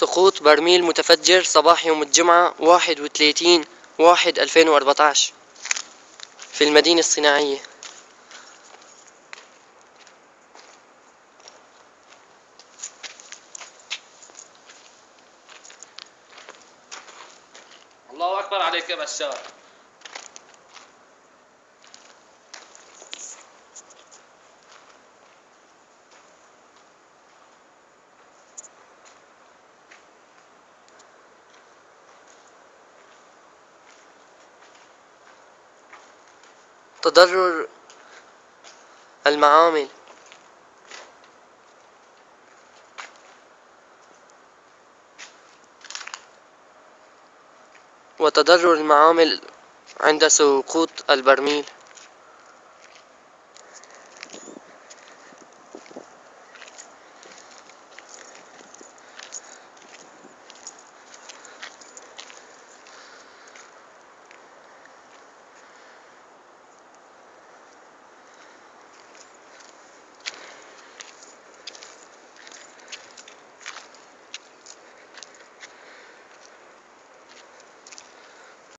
سقوط برميل متفجر صباح يوم الجمعة واحد وثلاثين واحد ألفين وأربعتاش. في المدينة الصناعية. الله أكبر عليك يا بشار. تضرر المعامل. وتضرر المعامل عند سقوط البرميل.